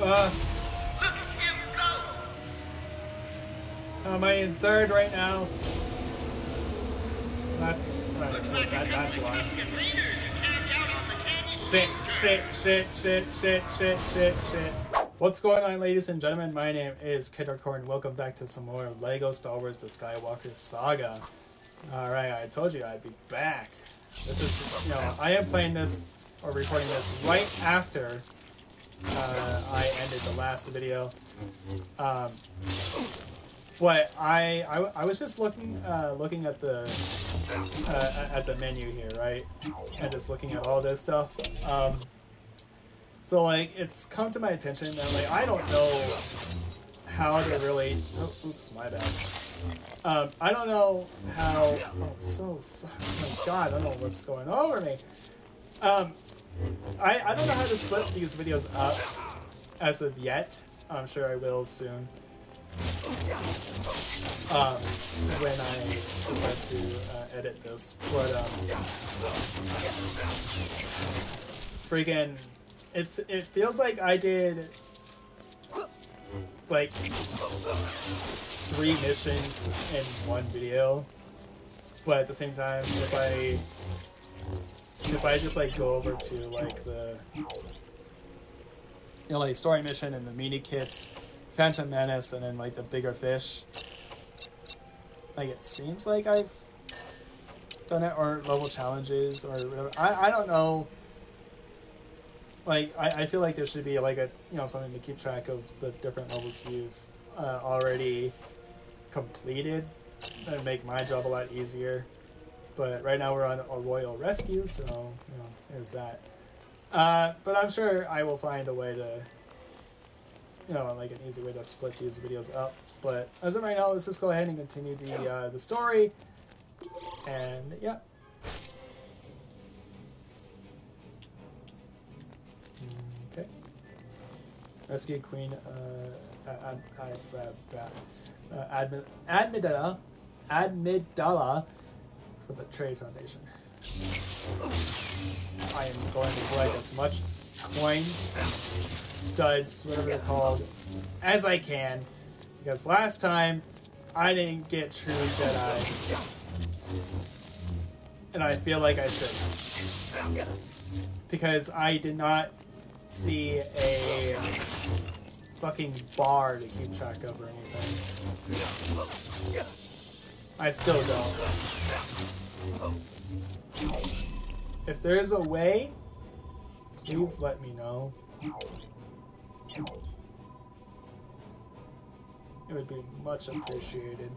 Uh, am I in third right now? That's right. That, that's why. Shit, shit, shit, shit, shit, shit, shit, shit. What's going on, ladies and gentlemen? My name is Kicked Hardcore, welcome back to some more Lego Star Wars: The Skywalker Saga. All right, I told you I'd be back. This is, you know, I am playing this or recording this right after uh, I ended the last video. Um, but I, I, I was just looking uh, looking at the uh, at the menu here, right, and just looking at all this stuff. Um, so like it's come to my attention that like I don't know how to really. Oh, oops, my bad. Um, I don't know how. Oh, so sorry. Oh my god, I don't know what's going over me. Um, I I don't know how to split these videos up as of yet. I'm sure I will soon. Um, when I decide to uh, edit this, but um, freaking, it's it feels like I did like three missions in one video, but at the same time, if I if I just like go over to like the you know like story mission and the mini kits, Phantom Menace, and then like the bigger fish, like it seems like I've done it or level challenges or whatever. I I don't know. Like I, I feel like there should be like a you know something to keep track of the different levels you've uh, already completed and make my job a lot easier. But right now we're on a royal rescue, so you know there's that. Uh, but I'm sure I will find a way to, you know, like an easy way to split these videos up. But as of right now, let's just go ahead and continue the uh, the story. And yeah. Okay. Rescue Queen uh, Ad, Ad, Ad, uh, Admid, Admidala, Admidala for the Trade Foundation. I am going to collect as much coins, studs, whatever they're called, as I can, because last time I didn't get true Jedi, and I feel like I should, because I did not see a fucking bar to keep track of or anything. I still don't. If there's a way, please let me know. It would be much appreciated.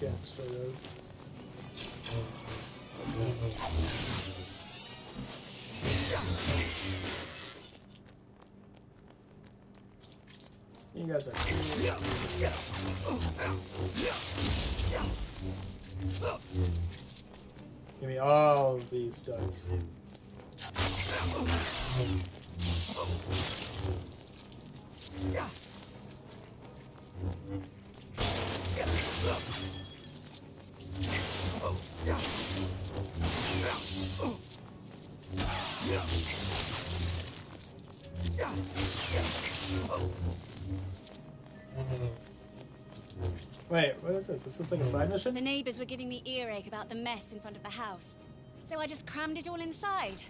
Can't those. You guys are Give me all these studs. This? Is this like a side mm. mission? The neighbors were giving me earache about the mess in front of the house. So I just crammed it all inside.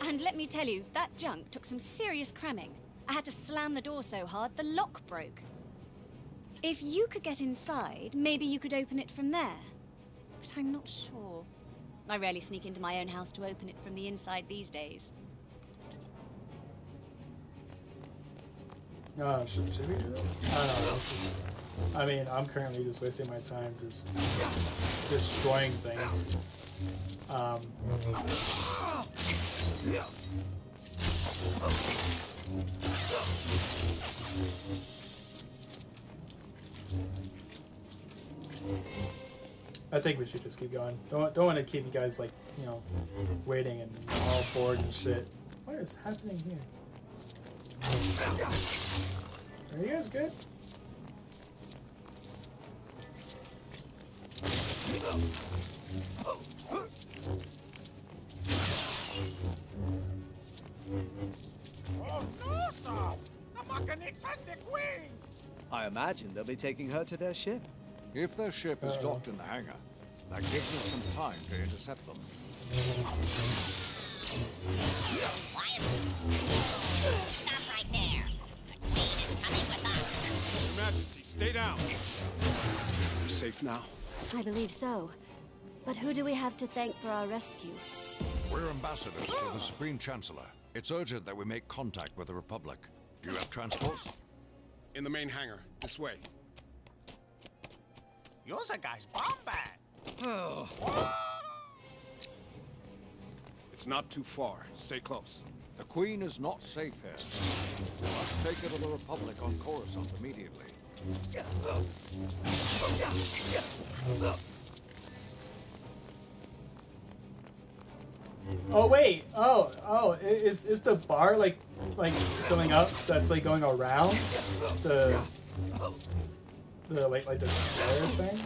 And let me tell you, that junk took some serious cramming. I had to slam the door so hard, the lock broke. If you could get inside, maybe you could open it from there. But I'm not sure. I rarely sneak into my own house to open it from the inside these days. Oh, should, should we do this? I don't know. I mean, I'm currently just wasting my time just destroying things. Um, I think we should just keep going. Don't don't want to keep you guys like you know waiting and all bored and shit. What is happening here? Are you guys good? I imagine they'll be taking her to their ship. If their ship is uh-huh. docked in the hangar, that gives us some time to intercept them. Stop right there. The queen is coming with us. Your Majesty, stay down. We're safe now. I believe so. But who do we have to thank for our rescue? We're ambassadors to the ah! Supreme Chancellor. It's urgent that we make contact with the Republic. Do you have transports? In the main hangar, this way. You're the guy's bomb bag. Oh. It's not too far. Stay close. The Queen is not safe here. We must take her to the Republic on Coruscant immediately. Oh wait. Oh oh. Is is the bar like like going up? That's like going around the the like like the square thing,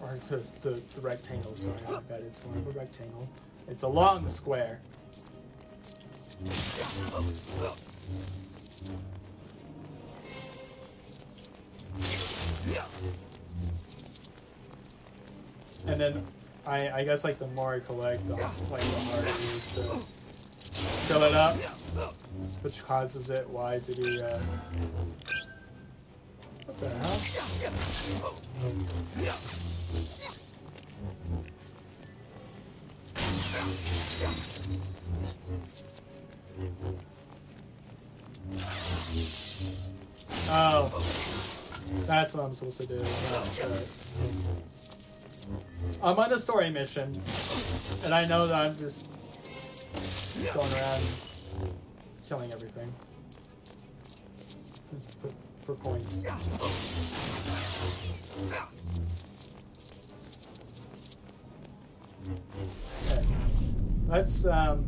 or the the, the rectangle? Sorry, my bet It's more of a rectangle. It's along the square. And then I, I guess like the more I collect, the, like the harder it is to fill it up, which causes it why to be. Uh, what the hell? Oh, that's what I'm supposed to do. Uh, I'm on a story mission, and I know that I'm just going around killing everything for, for coins. Okay. Let's um,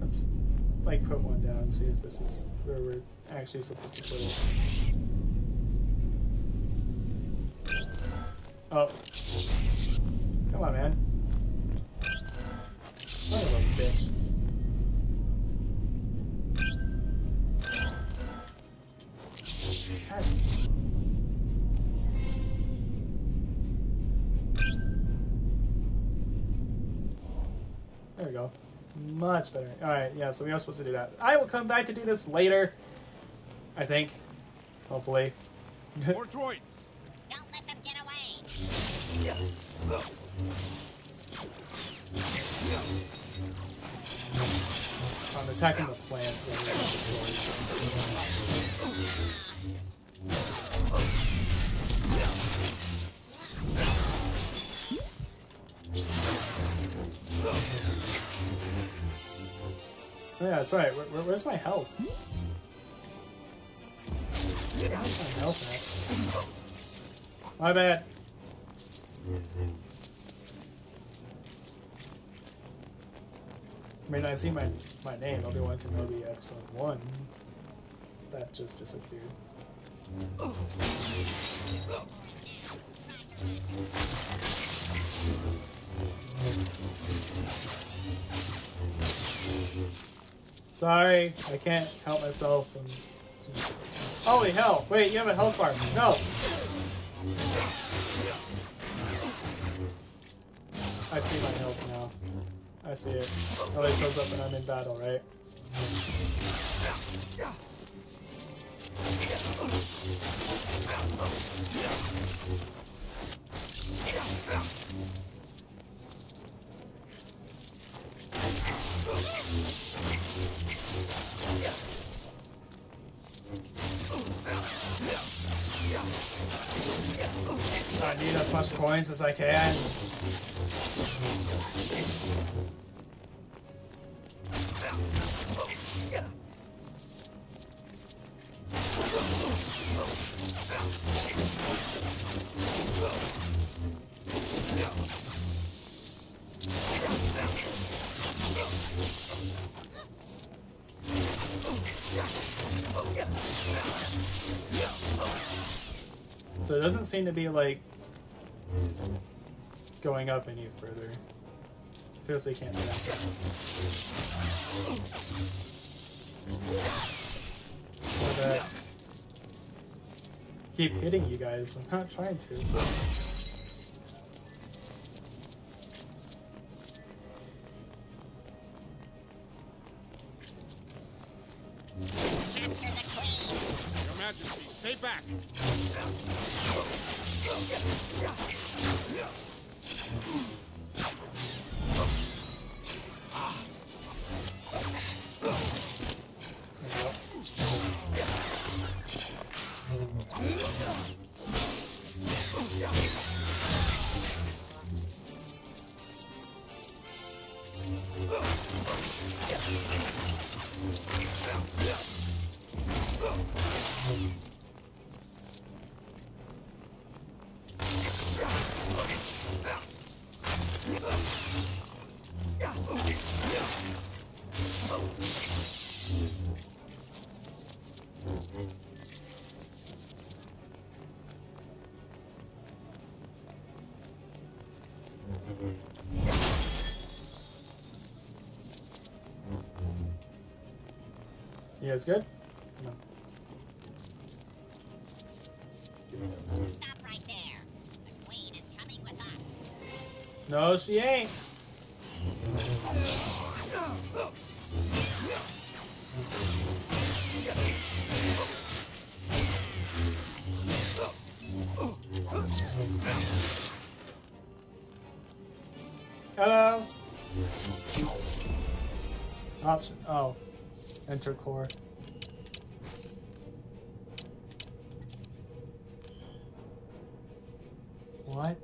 let's like put one down and see if this is where we're actually supposed to put it. Oh. Come on, man. Son of a bitch. God. There we go. Much better. Alright, yeah, so we are supposed to do that. I will come back to do this later. I think. Hopefully. More droids. I'm attacking the plants and the yeah, that's right. Where, where, where's my health? Where's my health at? My bad. I mean, I see my my name, Obi Wan Kenobi, Episode One. That just disappeared. Sorry, I can't help myself. Just... Holy hell! Wait, you have a health bar. No. I see my health now. I see it. Oh, it shows up when I'm in battle, right? I need as much coins as I can. So it doesn't seem to be like going up any further. Seriously, can't do that. But, uh, keep hitting you guys. I'm not trying to. Capture You guys good? No, she ain't. Hello. Option. Oh, enter core. What?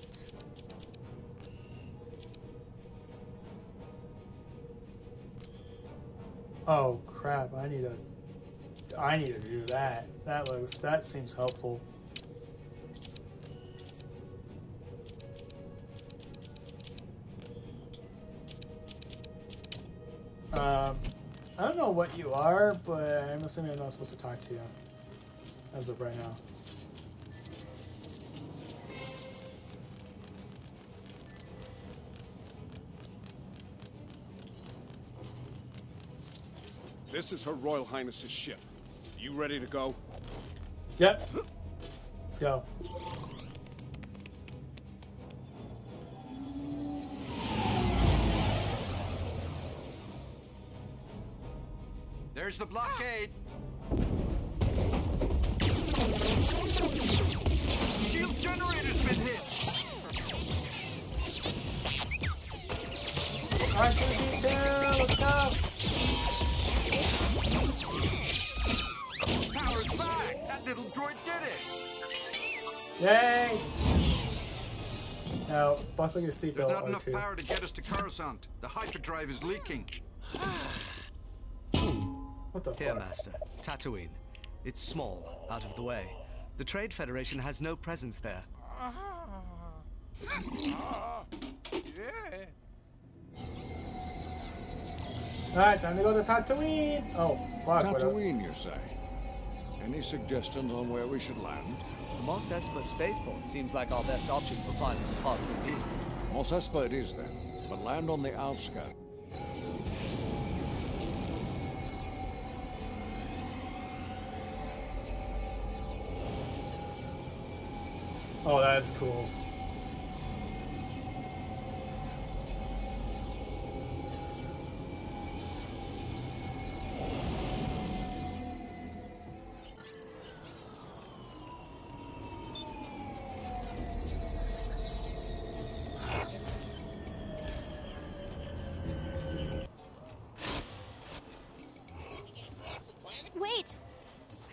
Oh crap! I need to. I need to do that. That looks. That seems helpful. Um, I don't know what you are, but I'm assuming I'm not supposed to talk to you as of right now. This is Her Royal Highness's ship. You ready to go? Yep. Let's go. There's the blockade. Shield generator's been hit. Alright, to. Let's go. Did it. Yay! Now, buckle your seatbelt. There's not enough R2. power to get us to Coruscant. The hyperdrive is leaking. What the Here, fuck? Master. Tatooine. It's small, out of the way. The Trade Federation has no presence there. Alright, time to go to Tatooine! Oh, fuck. what a- Tatooine, you say? Any suggestions on where we should land? The Mos Espa spaceport seems like our best option for finding the path we need. Mos Espa it is then, but land on the outskirts. Oh, that's cool.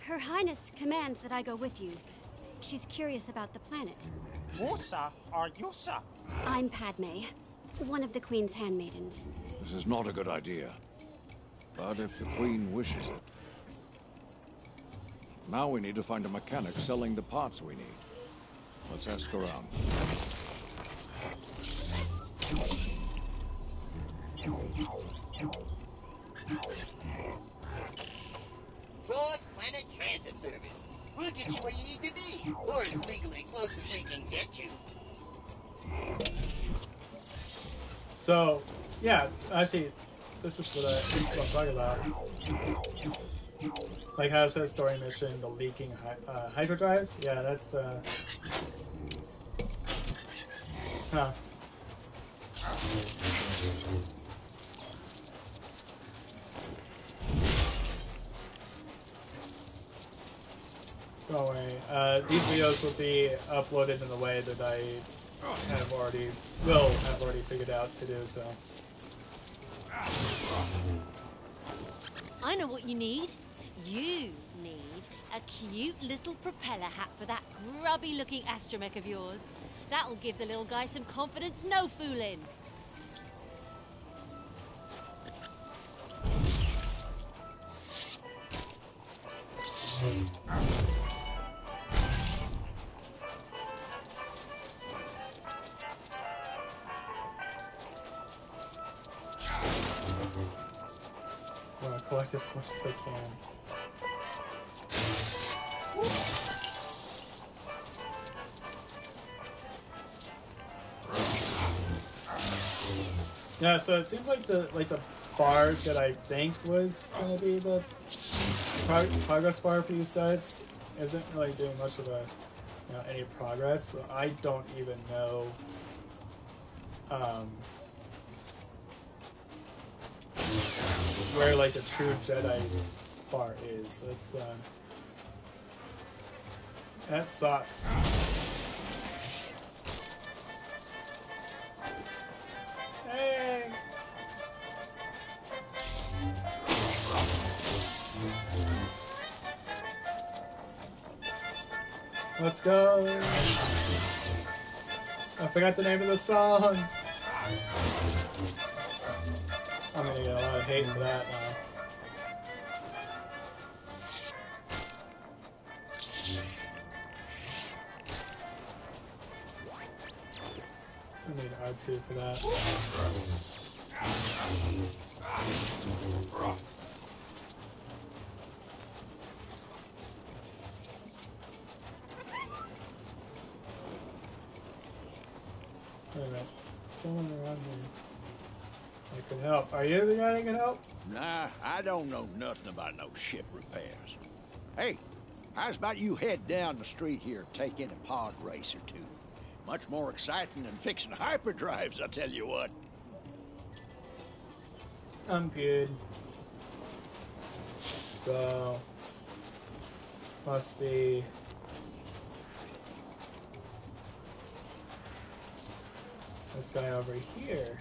Her Highness commands that I go with you. She's curious about the planet. Musa or Yusa? I'm Padme, one of the Queen's handmaidens. This is not a good idea. But if the Queen wishes it. Now we need to find a mechanic selling the parts we need. Let's ask around. Actually, this is what, I, this is what I'm talking about. Like how it says story mission, the leaking hy- uh, hydrodrive. Yeah, that's uh. Huh. Don't worry. Uh, these videos will be uploaded in a way that I have already will have already figured out to do so. I know what you need. You need a cute little propeller hat for that grubby looking astromech of yours. That'll give the little guy some confidence, no fooling. As much as I can. Yeah, so it seems like the like the bar that I think was gonna be the prog- progress bar for you studs isn't really doing much of a you know any progress. So I don't even know um, where like the true Jedi bar is. Uh, that sucks. Hey. Let's go. I forgot the name of the song. Hate for that now. I need R2 for that. Wait a minute. Someone around here. Could help. Are you the guy that can help? Nah, I don't know nothing about no ship repairs. Hey, how's about you head down the street here and take in a pod race or two? Much more exciting than fixing hyperdrives, I tell you what. I'm good. So must be this guy over here.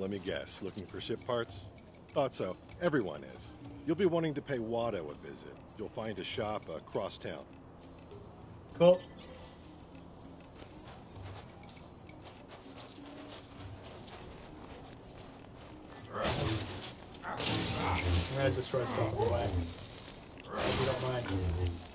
Let me guess, looking for ship parts? Thought so. Everyone is. You'll be wanting to pay Watto a visit. You'll find a shop across town. Cool. I'm gonna destroy stuff on the way. If you don't mind.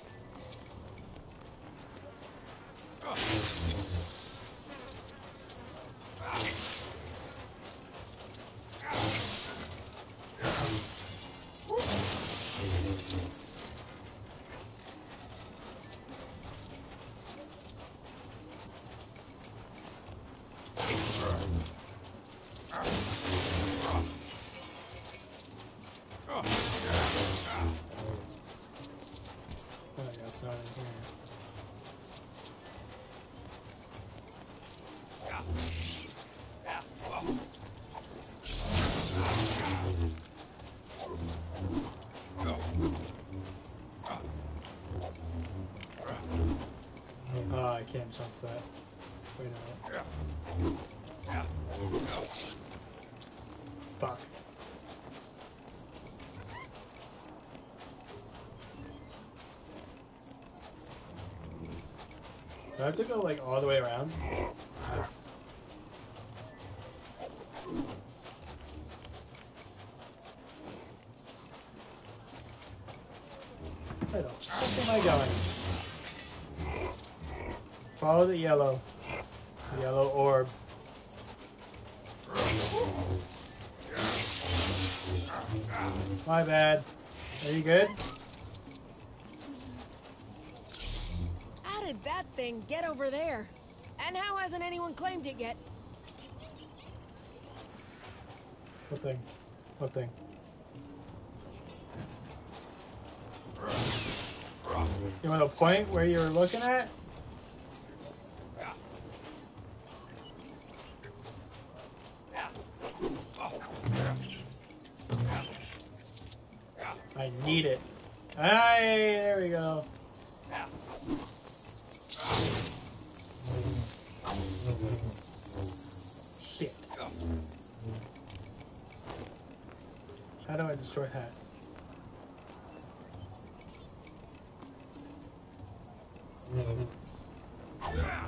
Can't jump that. Wait a minute. Fuck. Do I have to go like all the way around? Where the fuck am I going? Follow the yellow. The yellow orb. My bad. Are you good? How did that thing get over there? And how hasn't anyone claimed it yet? What thing? What thing? You want to point where you were looking at? Ja.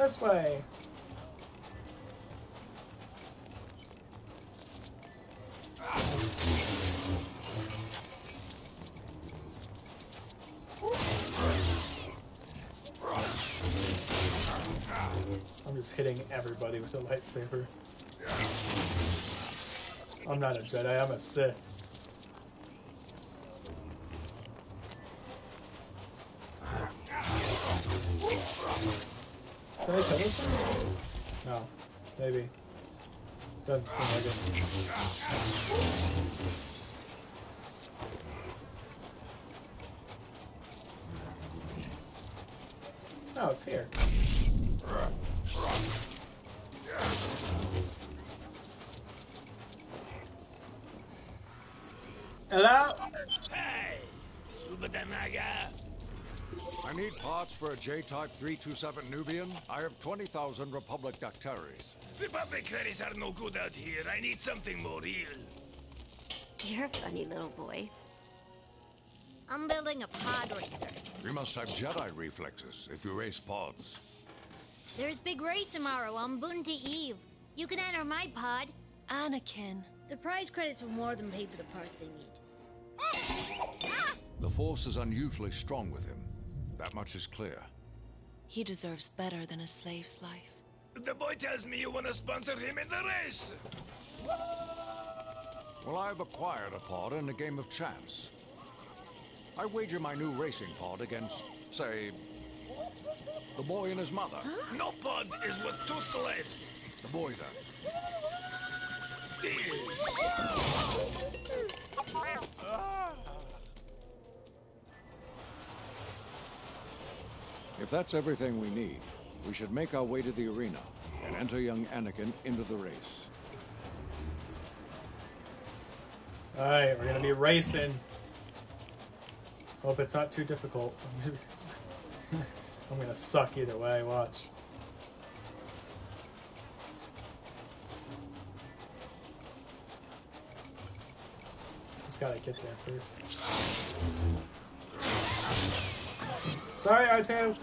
This way. I'm just hitting everybody with a lightsaber. I'm not a Jedi, I'm a Sith. Can I this thing? No. Maybe. Doesn't seem like it. Oh, it's here. Need parts for a J-Type 327 Nubian. I have 20,000 Republic dataries. Republic credits are no good out here. I need something more real. You're a funny little boy. I'm building a pod racer. You must have Jedi reflexes if you race pods. There's big race tomorrow on Boonta Eve. You can enter my pod. Anakin. The prize credits will more than pay for the parts they need. The Force is unusually strong with him. That much is clear. He deserves better than a slave's life. The boy tells me you want to sponsor him in the race. Well, I've acquired a pod in a game of chance. I wager my new racing pod against, say, the boy and his mother. No pod is worth two slaves. The boy, then. Ah! If that's everything we need, we should make our way to the arena and enter young Anakin into the race. Alright, we're gonna be racing. Hope it's not too difficult. I'm gonna suck either way, watch. Just gotta get there first. Sorry, R2!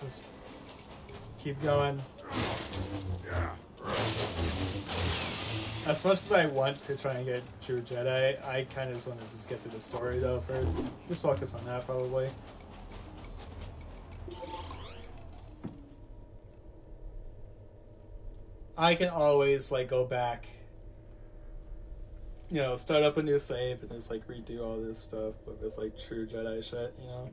Just keep going. As much as I want to try and get True Jedi, I kind of just want to just get through the story though first. Just focus on that probably. I can always like go back, you know, start up a new save and just like redo all this stuff, but it's like True Jedi shit, you know.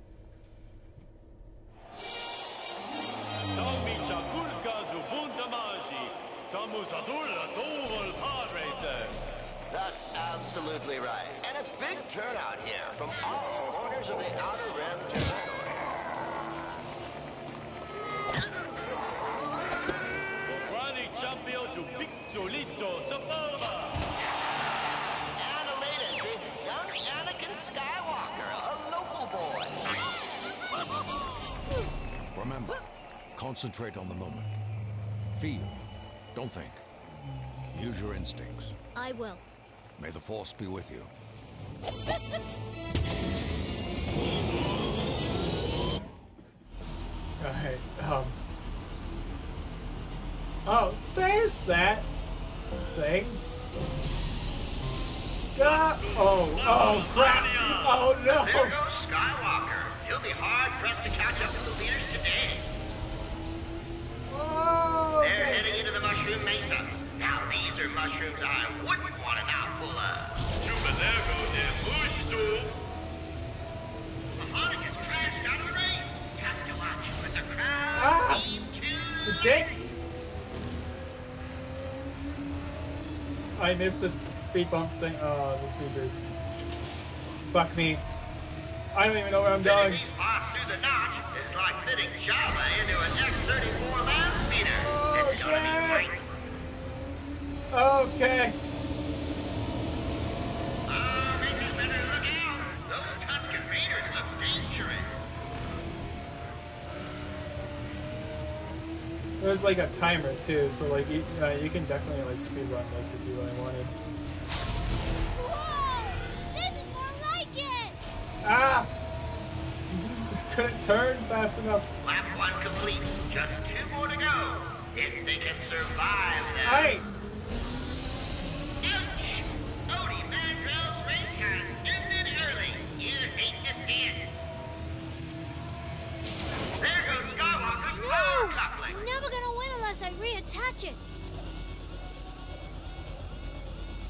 Absolutely right. And a big turnout here from all corners of the Outer Rim territories. And a late entry, young Anakin Skywalker, a local boy. Remember, concentrate on the moment. Feel, don't think. Use your instincts. I will. May the Force be with you. Alright, um. Oh, there's that thing. Ah, oh, oh, crap! Oh There goes Skywalker. He'll be hard pressed to catch up to the leaders today. Oh, They're heading into the Mushroom Mesa. Now, these are mushrooms I wouldn't want a mouthful of. Mawhonic has crashed out of the race. Have to watch with the crowd. Ah! Team The dick! I missed the speed bump thing. Oh, the speed boost. Fuck me. I don't even know where I'm going. these parts through the notch is like fitting Jawa into an X-34 land speeder. Oh, it's shit. Okay. There's like a timer too, so like you, uh, you can definitely like speed run this if you really wanted. Whoa! This is more like it! Ah! Couldn't turn fast enough. Lap one complete. Just two more to go. If they can survive them. Hey! Reattach it.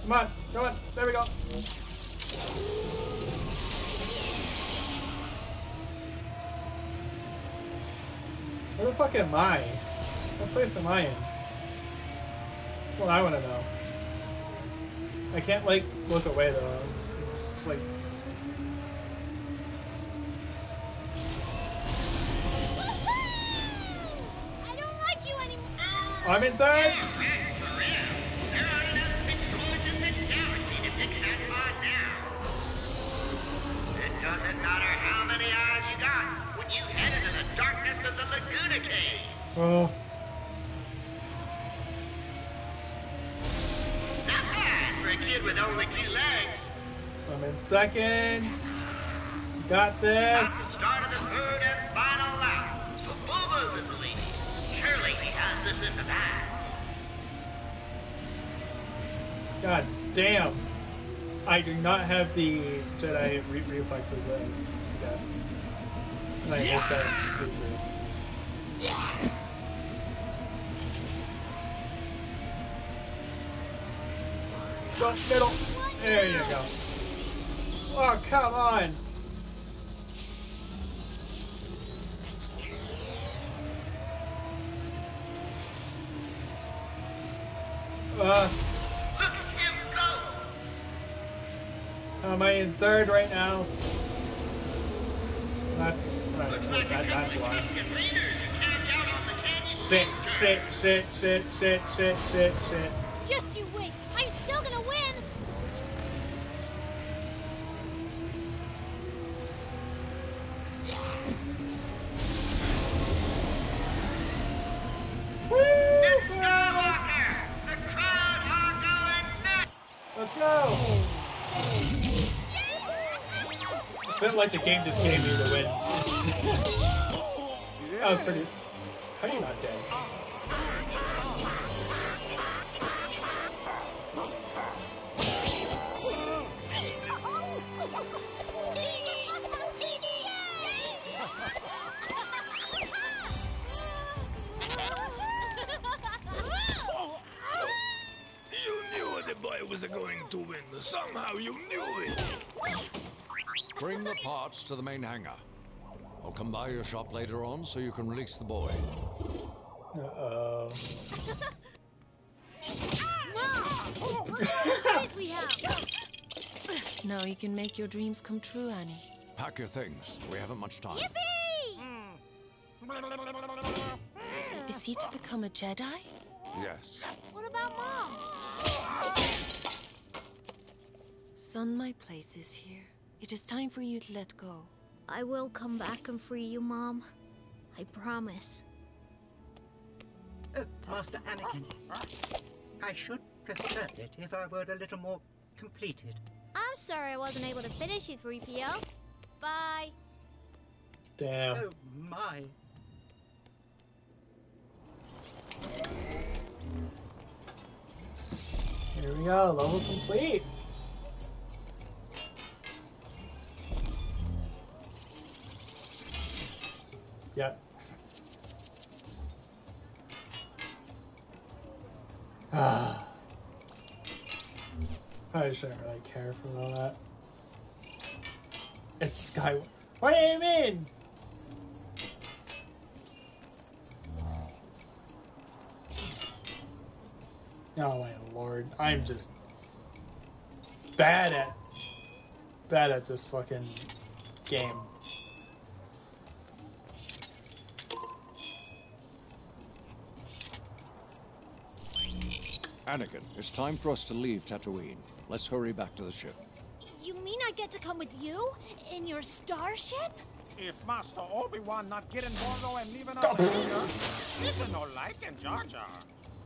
Come on, come on. There we go. Where the fuck am I? What place am I in? That's what I want to know. I can't like look away though. It's just like the Laguna Cave. Oh, Not bad for a kid with only two legs. I'm in second. Got this. God damn. I do not have the Jedi re- reflexes as I guess. And I missed that speed boost. Go middle. There you go. Oh come on. Uh, am I in third right now? That's right. Looks That, a that's couple of why. Tusken Raiders who camped out on the canyon. Shit, shit, shit, shit, shit, shit, shit, shit. Just you wait. I'm still gonna win. like to game this game either win. that was pretty. How are you not dead? You knew the boy was going to win. Somehow you knew it. Bring the parts to the main hangar. I'll come by your shop later on so you can release the boy. Uh-oh. Now you can make your dreams come true, Annie. Pack your things. We haven't much time. Yippee! Is he to become a Jedi? Yes. What about Mom? Son, my place is here. It is time for you to let go. I will come back and free you, Mom. I promise. Uh, Master Anakin, I should prefer it if I were a little more completed. I'm sorry I wasn't able to finish you, 3PO. Bye. Damn. Oh, my. Here we go, level complete. Yep. Ah. I shouldn't really care for all that. It's Sky. What do you mean? Oh my lord, I'm just bad at bad at this fucking game. Anakin, it's time for us to leave Tatooine. Let's hurry back to the ship. You mean I get to come with you? In your starship? If Master Obi-Wan not getting Mordo and leaving us here, this is no like in Jar Jar.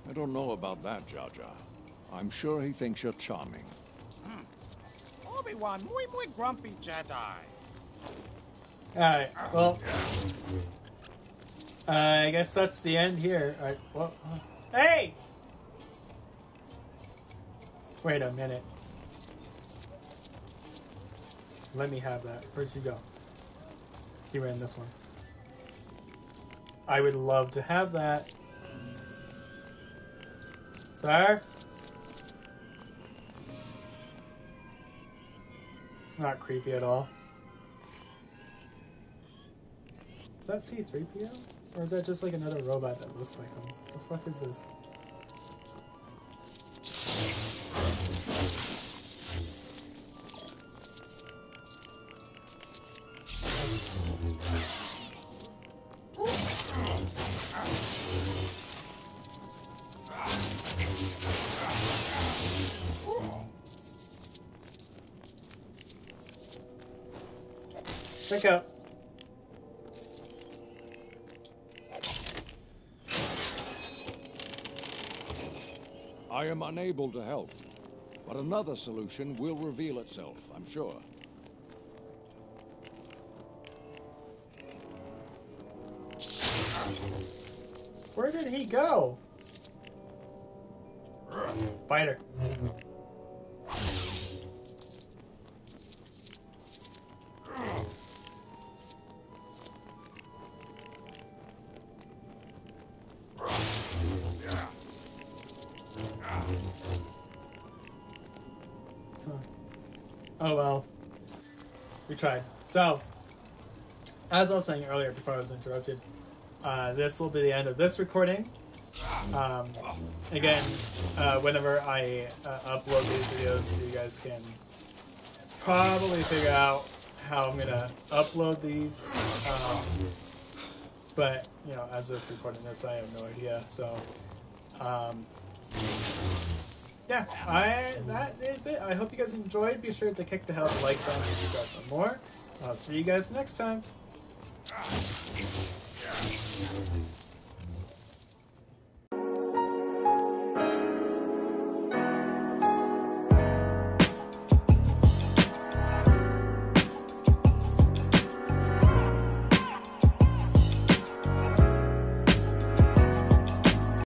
I don't know about that, Jar Jar. I'm sure he thinks you're charming. Hmm. Obi-Wan, muy muy grumpy Jedi. Alright, well. Uh, I guess that's the end here. Alright, well. uh, Hey! Wait a minute. Let me have that. Where'd she go? He ran this one. I would love to have that. Sir? It's not creepy at all. Is that C3PO? Or is that just like another robot that looks like him? What the fuck is this? Unable to help, but another solution will reveal itself, I'm sure. Where did he go? Spider. Oh well. We tried. So, as I was saying earlier before I was interrupted, uh, this will be the end of this recording. Um, again, uh, whenever I uh, upload these videos, so you guys can probably figure out how I'm gonna upload these. Um, but you know, as of recording this, I have no idea. So, um, yeah, I that is it. I hope you guys enjoyed. Be sure to kick the hell like button, subscribe for more. I'll see you guys next time.